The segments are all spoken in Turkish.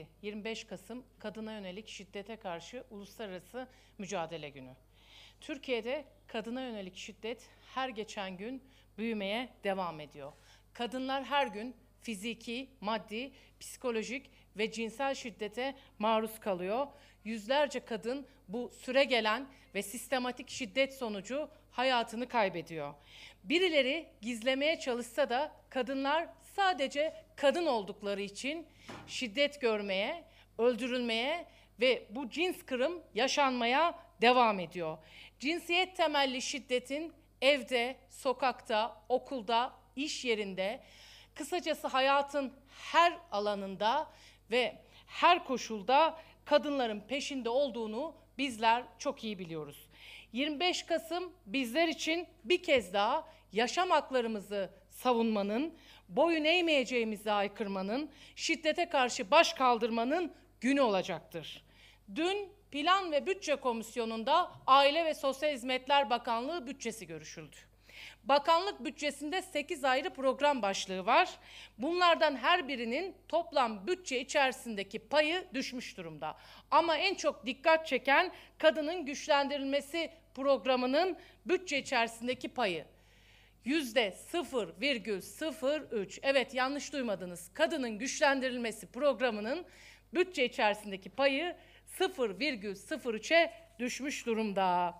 Cumartesi 25 Kasım Kadına Yönelik Şiddete Karşı Uluslararası Mücadele Günü. Türkiye'de kadına yönelik şiddet her geçen gün büyümeye devam ediyor. Kadınlar her gün fiziki, maddi, psikolojik ve cinsel şiddete maruz kalıyor. Yüzlerce kadın bu süre gelen ve sistematik şiddet sonucu hayatını kaybediyor. Birileri gizlemeye çalışsa da kadınlar sadece kadın oldukları için şiddet görmeye, öldürülmeye ve bu cins kırım yaşanmaya devam ediyor. Cinsiyet temelli şiddetin evde, sokakta, okulda, iş yerinde, kısacası hayatın her alanında ve her koşulda kadınların peşinde olduğunu bizler çok iyi biliyoruz. 25 Kasım bizler için bir kez daha yaşam haklarımızı savunmanın, boyun eğmeyeceğimizi aykırmanın, şiddete karşı baş kaldırmanın günü olacaktır. Dün Plan ve Bütçe Komisyonu'nda Aile ve Sosyal Hizmetler Bakanlığı bütçesi görüşüldü. Bakanlık bütçesinde 8 ayrı program başlığı var. Bunlardan her birinin toplam bütçe içerisindeki payı düşmüş durumda. Ama en çok dikkat çeken kadının güçlendirilmesi programının bütçe içerisindeki payı. Yüzde 0,03. Evet yanlış duymadınız. Kadının güçlendirilmesi programının bütçe içerisindeki payı 0,03'e düşmüş durumda.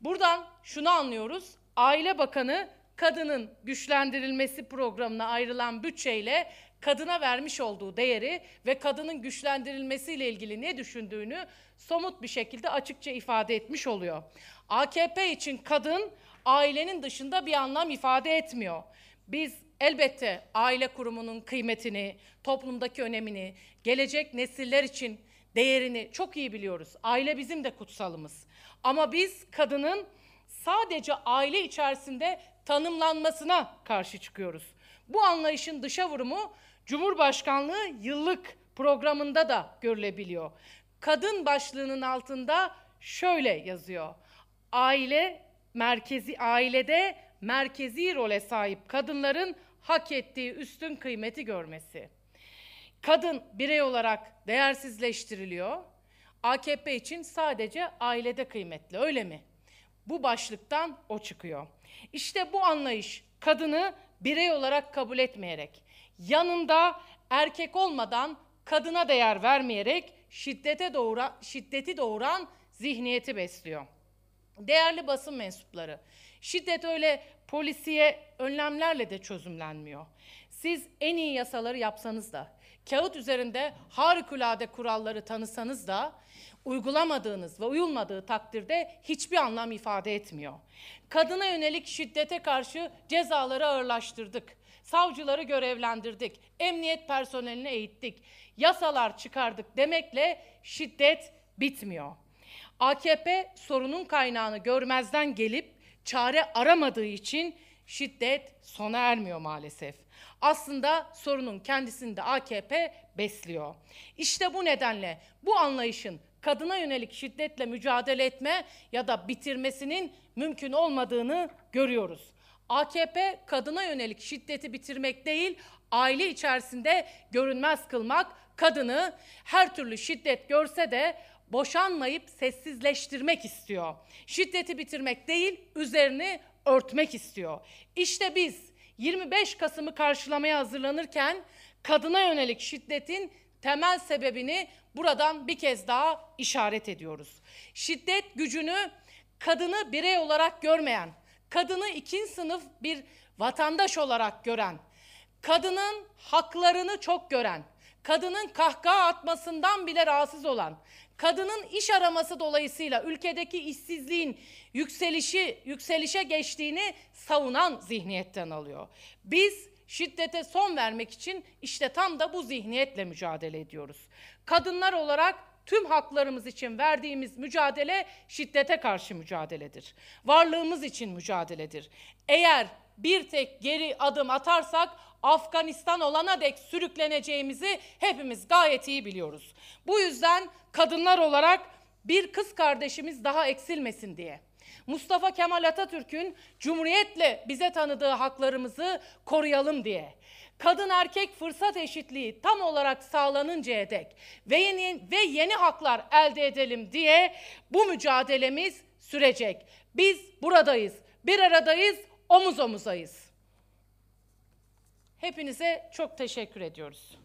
Buradan şunu anlıyoruz. Aile Bakanı kadının güçlendirilmesi programına ayrılan bütçeyle kadına vermiş olduğu değeri ve kadının güçlendirilmesiyle ilgili ne düşündüğünü somut bir şekilde açıkça ifade etmiş oluyor. AKP için kadın ailenin dışında bir anlam ifade etmiyor. Biz elbette aile kurumunun kıymetini, toplumdaki önemini, gelecek nesiller için değerini çok iyi biliyoruz. Aile bizim de kutsalımız. Ama biz kadının sadece aile içerisinde tanımlanmasına karşı çıkıyoruz. Bu anlayışın dışa vurumu Cumhurbaşkanlığı yıllık programında da görülebiliyor. Kadın başlığının altında şöyle yazıyor. Aile merkezi ailede merkezi role sahip kadınların hak ettiği üstün kıymeti görmesi. Kadın birey olarak değersizleştiriliyor. AKP için sadece ailede kıymetli öyle mi? Bu başlıktan o çıkıyor. İşte bu anlayış kadını birey olarak kabul etmeyerek, yanında erkek olmadan kadına değer vermeyerek şiddete doğura, şiddeti doğuran zihniyeti besliyor. Değerli basın mensupları, şiddet öyle polisiye önlemlerle de çözümlenmiyor. Siz en iyi yasaları yapsanız da, kağıt üzerinde harikulade kuralları tanısanız da uygulamadığınız ve uyulmadığı takdirde hiçbir anlam ifade etmiyor. Kadına yönelik şiddete karşı cezaları ağırlaştırdık. Savcıları görevlendirdik. Emniyet personelini eğittik. Yasalar çıkardık demekle şiddet bitmiyor. AKP sorunun kaynağını görmezden gelip çare aramadığı için şiddet sona ermiyor maalesef. Aslında sorunun kendisini de AKP besliyor. İşte bu nedenle bu anlayışın kadına yönelik şiddetle mücadele etme ya da bitirmesinin mümkün olmadığını görüyoruz. AKP kadına yönelik şiddeti bitirmek değil, aile içerisinde görünmez kılmak, kadını her türlü şiddet görse de boşanmayıp sessizleştirmek istiyor. Şiddeti bitirmek değil, üzerini örtmek istiyor. İşte biz 25 Kasım'ı karşılamaya hazırlanırken kadına yönelik şiddetin temel sebebini buradan bir kez daha işaret ediyoruz. Şiddet gücünü kadını birey olarak görmeyen, kadını ikinci sınıf bir vatandaş olarak gören, kadının haklarını çok gören, kadının kahkaha atmasından bile rahatsız olan, kadının iş araması dolayısıyla ülkedeki işsizliğin yükselişi yükselişe geçtiğini savunan zihniyetten alıyor. Biz şiddete son vermek için işte tam da bu zihniyetle mücadele ediyoruz. Kadınlar olarak tüm haklarımız için verdiğimiz mücadele şiddete karşı mücadeledir. Varlığımız için mücadeledir. Eğer bir tek geri adım atarsak Afganistan olana dek sürükleneceğimizi hepimiz gayet iyi biliyoruz. Bu yüzden kadınlar olarak bir kız kardeşimiz daha eksilmesin diye, Mustafa Kemal Atatürk'ün Cumhuriyetle bize tanıdığı haklarımızı koruyalım diye. Kadın erkek fırsat eşitliği tam olarak sağlanıncaya dek ve yeni, ve yeni haklar elde edelim diye bu mücadelemiz sürecek. Biz buradayız, bir aradayız, omuz omuzayız. Hepinize çok teşekkür ediyoruz.